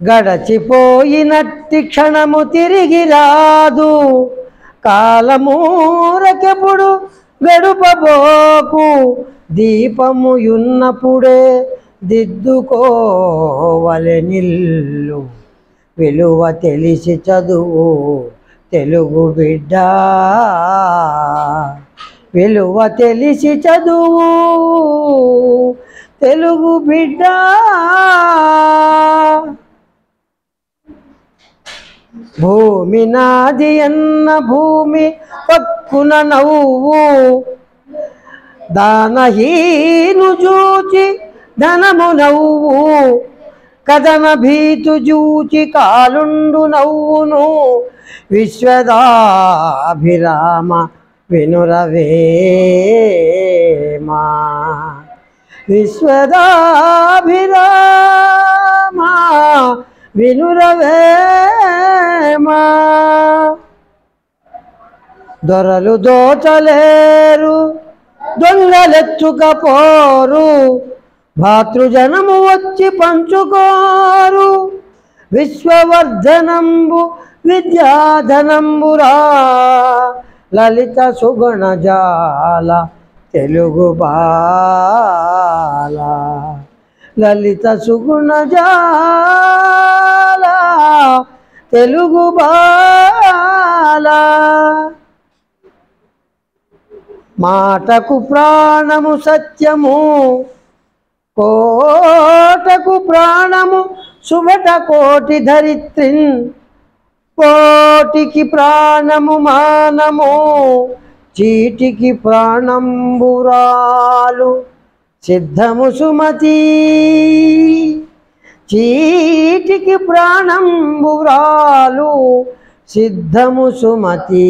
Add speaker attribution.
Speaker 1: గడచిపోయినట్టి క్షణము తిరిగి రాదు. కాలమూరకెప్పుడు గడుపబోకు దీపము యున్నప్పుడే దిద్దుకోవలె నిల్లు విలువ తెలిసి చదువు తెలుగు బిడ్డ. విలువ తెలిసి చదువు తెలుగు బిడ్డ. భూమి నాది అన్న భూమి పక్కున నవ్వు. దానహీను చూచి ధనము నవ్వు. కథన భీతు జూచి కాలుండు నవ్వును. విశ్వదాభిరామ వినురవేమా విశ్వదాభిరామ వినురవే వినురవేమా దొరలు దోచలేరు దొంగలెచ్చుకపోరు భాతృజనము వచ్చి పంచుకోరు. విశ్వవర్ధనంబు విద్యాధనంబురా. లలిత సుగుణజాల తెలుగు బాల. లలిత సుగుణజాల తెలుగు బాల మాటకు ప్రాణము సత్యము కోటకు ప్రాణము సుభట కోటి ధరిత్రిన్ కోటికి ప్రాణము మానము చీటికి ప్రాణంబురాలు సిద్ధము సుమతి. చీటికి ప్రాణంబురాలు సిద్ధము సుమతి.